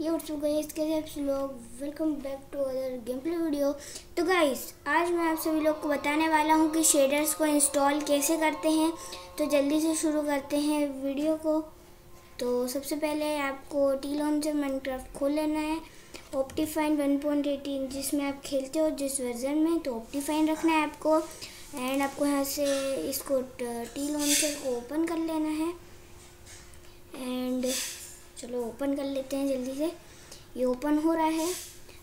ये welcome back to other game play video तो guys आज मैं आप सभी लोग को बताने वाला हूँ कि शेडर्स को इंस्टॉल कैसे करते हैं। तो जल्दी से शुरू करते हैं वीडियो को। तो सबसे पहले आपको टी लॉन्चर माइनक्राफ्ट खोल लेना है। ऑप्टीफाइन वन पॉइंट एटीन जिसमें आप खेलते हो जिस वर्जन में तो ऑप्टीफाइन रखना है आपको। एंड आपको यहाँ से इसको टी लॉन्चर को ओपन कर लेना है। एंड चलो ओपन कर लेते हैं जल्दी से। ये ओपन हो रहा है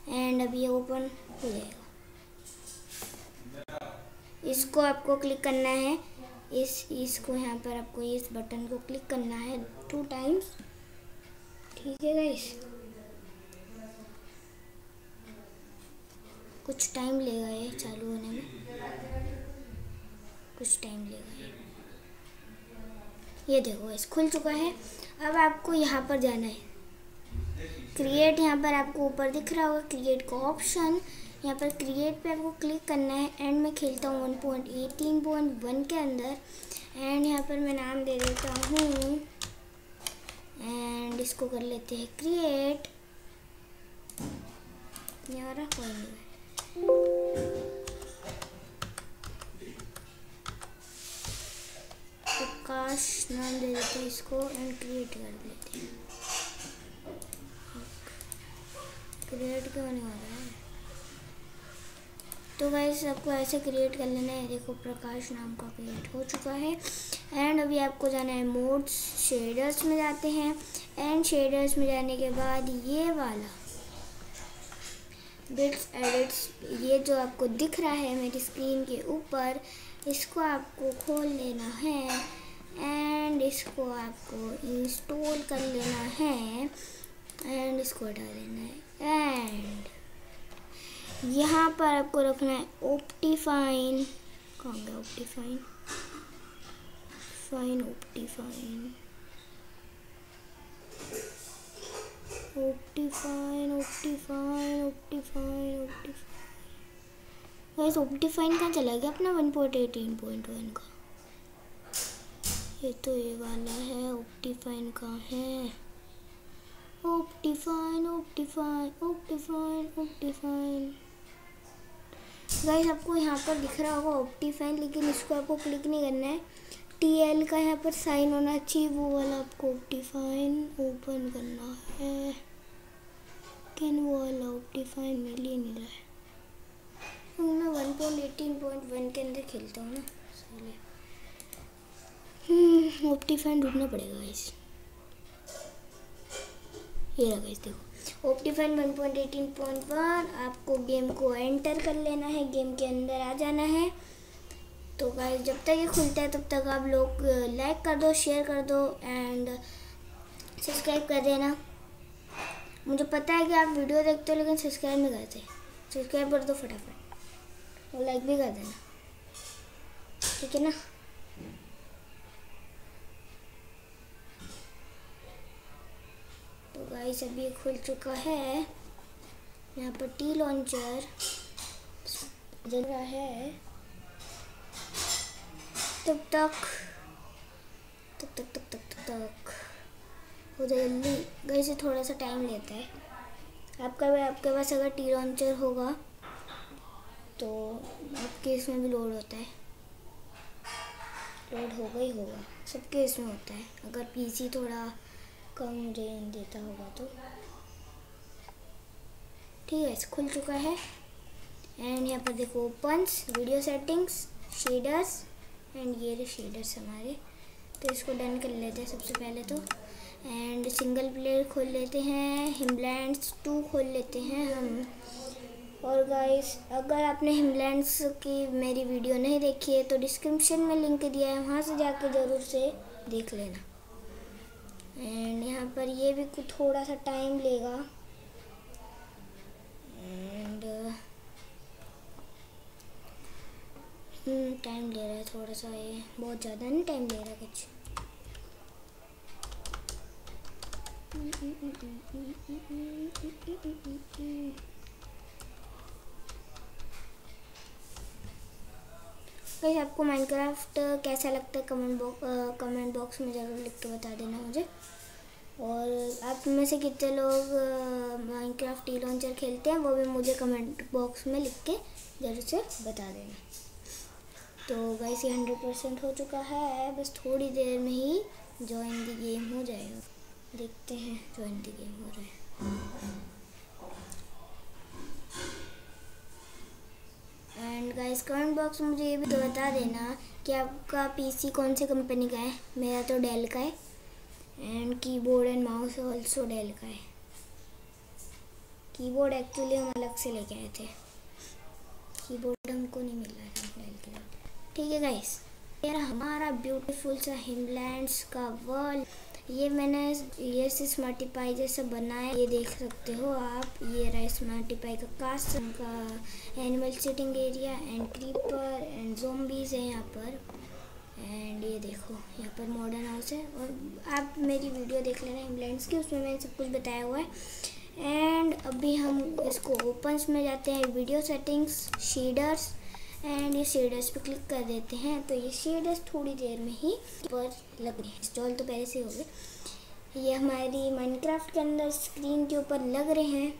एंड अब ये ओपन हो जाएगा। इसको आपको क्लिक करना है। इस, इसको यहाँ पर आपको इस बटन को क्लिक करना है टू टाइम्स ठीक है गाइस कुछ टाइम लेगा ये चालू होने में। कुछ टाइम लेगा ये। ये देखो इस खुल चुका है। अब आपको यहाँ पर जाना है। क्रिएट यहाँ पर आपको ऊपर दिख रहा होगा। क्रिएट का ऑप्शन यहाँ पर क्रिएट पे आपको क्लिक करना है। एंड मैं खेलता हूँ one point eighteen point one के अंदर। एंड यहाँ पर मैं नाम दे देता हूँ। एंड इसको कर लेते हैं क्रिएट यहाँ कोई नहीं प्रकाश नाम दे देते हैं इसको एंड क्रिएट कर देते हैं। क्रिएट क्यों नहीं हो रहा है? तो वैसे सबको ऐसे क्रिएट कर लेना है। देखो, प्रकाश नाम का क्रिएट हो चुका है। एंड अभी आपको जाना है मोड्स शेडर्स में जाते हैं। एंड शेडर्स में जाने के बाद ये वाला बिट्स एडिट्स ये जो आपको दिख रहा है मेरी स्क्रीन के ऊपर, इसको आपको खोल लेना है। एंड इसको आपको इंस्टॉल कर लेना है। एंड इसको हटा देना है। एंड यहाँ पर आपको रखना है ऑप्टीफाइन कौन गया ऑप्टीफाइन फाइन ऑप्टीफाइन ऑप्टीफाइन ऑप्टीफाइन ऑप्टीफाइन वैसे ऑप्टीफाइन कहाँ चला गया अपना one point eighteen point one का? ये तो ये वाला है ऑप्टीफाइन कहाँ है। ऑप्टीफाइन ऑप्टीफाइन ऑप्टीफाइन ऑप्टीफाइन गाइस आपको यहाँ पर दिख रहा होगा ऑप्टीफाइन लेकिन इसको आपको क्लिक नहीं करना है। टी एल का यहाँ पर साइन होना चाहिए, वो वाला आपको ऑप्टीफाइन ओपन करना है। लेकिन वो वाला ऑप्टीफाइन मिल ही नहीं रहा है। मैं one point eighteen point one के अंदर खेलता हूँ ना ऑप्टीफाइन ढूंढना पड़ेगा इस ये रहा इस देखो। OptiFine one point eighteen point one आपको गेम को एंटर कर लेना है गेम के अंदर आ जाना है। तो गाइस जब तक ये खुलता है, तब तक आप लोग लाइक कर दो शेयर कर दो एंड सब्सक्राइब कर देना। मुझे पता है कि आप वीडियो देखते हो, लेकिन सब्सक्राइब नहीं करते। सब्सक्राइब कर दो फटाफट। और लाइक भी कर देना। ठीक है ना? तो गाइस अभी खुल चुका है। यहाँ पर टी लॉन्चर जल रहा है। तब तक तक तब तक तब तक हो जाए जल्दी। गई से थोड़ा सा टाइम लेता है। आपका आपके पास अगर टी लॉन्चर होगा तो आपके इसमें भी लोड होता है। लोड होगा ही होगा। सबके इसमें होता है। अगर पीसी थोड़ा कम रेंज देता होगा तो। ठीक है खुल चुका है। एंड यहाँ पर देखो options video settings shaders and ये रहे शेडर्स हमारे। तो इसको डन कर लेते हैं सबसे पहले तो। एंड सिंगल प्लेयर खोल लेते हैं हिमलैंड्स टू खोल लेते हैं हम। और गाइस अगर आपने हिमलैंड्स की मेरी वीडियो नहीं देखी है तो डिस्क्रिप्शन में लिंक दिया है, वहाँ से जाकर ज़रूर से देख लेना। एंड यहाँ पर ये भी कुछ थोड़ा सा टाइम लेगा एंड टाइम हम्म, ले रहा है थोड़ा सा ये बहुत ज़्यादा नहीं टाइम ले रहा कुछ गाइस आपको माइनक्राफ्ट कैसा लगता है कमेंट बॉक्स कमेंट बॉक्स में ज़रूर लिख के बता देना मुझे। और आप में से कितने लोग माइनक्राफ्ट टी लॉन्चर खेलते हैं, वो भी मुझे कमेंट बॉक्स में लिख के ज़रूर से बता देना। तो गाइस ये हंड्रेड परसेंट हो चुका है, बस थोड़ी देर में ही ज्वाइन द गेम हो जाएगा। देखते हैं ज्वाइन द गेम हो रहा है एंड गाइस कमेंट बॉक्स में मुझे ये भी तो बता देना कि आपका पीसी कौन सी कंपनी का है? मेरा तो डेल का है and keyboard and mouse also Dell का है। कीबोर्ड एक्चुअली हम अलग से लेके आए थे। कीबोर्ड हमको नहीं मिल रहा था डेल के ठीक है गाइस यार हमारा ब्यूटीफुल सा हिमलैंड्स का वर्ल्ड ये मैंने ये से स्मार्टीपाई जैसा बनाया, ये देख सकते हो आप। ये रहा स्मार्टीपाई का कास्ट का animal sitting area and creeper and zombies है यहाँ पर। एंड ये देखो, यहाँ पर मॉडर्न हाउस है। और आप मेरी वीडियो देख लेना इंग्लैंड्स की, उसमें मैंने सब कुछ बताया हुआ है। एंड अभी हम इसको ओपन्स में जाते हैं वीडियो सेटिंग्स शीडर्स एंड ये शेडर्स पे क्लिक कर देते हैं। तो ये शेडर्स थोड़ी देर में ही पर लग रहे हैं। इंस्टॉल तो पहले से हो गए। ये हमारी माइनक्राफ्ट के अंदर स्क्रीन के ऊपर लग रहे हैं।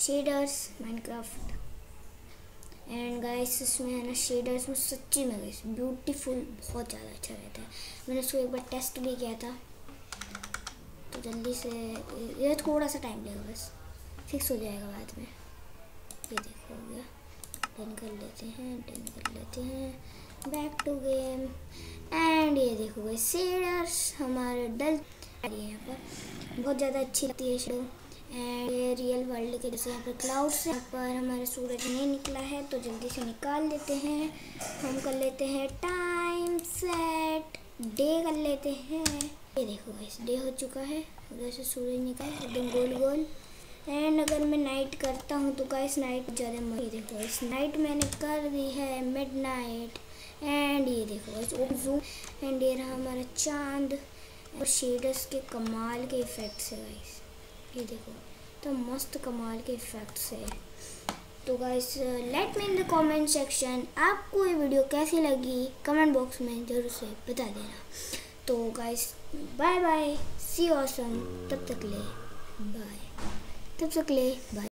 शेडर्स माइनक्राफ्ट एंड गाइस इसमें है ना शेडर्स में सच्ची में गाइस ब्यूटीफुल बहुत ज़्यादा अच्छा रहता है। मैंने उसको एक बार टेस्ट भी किया था। तो जल्दी से ये थोड़ा सा टाइम लेगा बस। फिक्स हो जाएगा बाद में। ये देखो हो गया। डन कर लेते हैं डन कर लेते हैं। बैक टू गेम एंड ये देखो भाई शेडर्स हमारे डल यहाँ पर बहुत ज़्यादा अच्छी लगती है शेडो एंड ये रियल वर्ल्ड के जैसे यहाँ पर क्लाउड्स यहाँ पर हमारा सूरज नहीं निकला है तो जल्दी से निकाल लेते हैं। हम कर लेते हैं टाइम सेट डे कर लेते हैं। ये देखो भाई डे हो चुका है। उधर से सूरज निकला एकदम गोल गोल एंड अगर मैं नाइट करता हूँ तो गाइस नाइट ज़्यादा मरी देखो, इस नाइट मैंने कर दी है मिड नाइट एंड ये देखो इस जूम एंड ये रहा हमारा चाँद। और शेडर्स के कमाल के इफ़ेक्ट्स है गाइस ये देखो तो मस्त कमाल के इफ़ेक्ट्स है। तो guys let me in the comment section आपको ये वीडियो कैसी लगी? कमेंट बॉक्स में ज़रूर से बता देना। तो guys bye bye see awesome तब तक ले बाय तब तक ले बाय